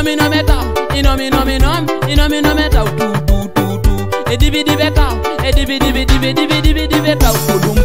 inom inom ẹta inom inom inom inom inom ẹta òtútùtùtù edibidibi ẹta edibidibi dibi dibi dibi dibi ẹta òkòdùn.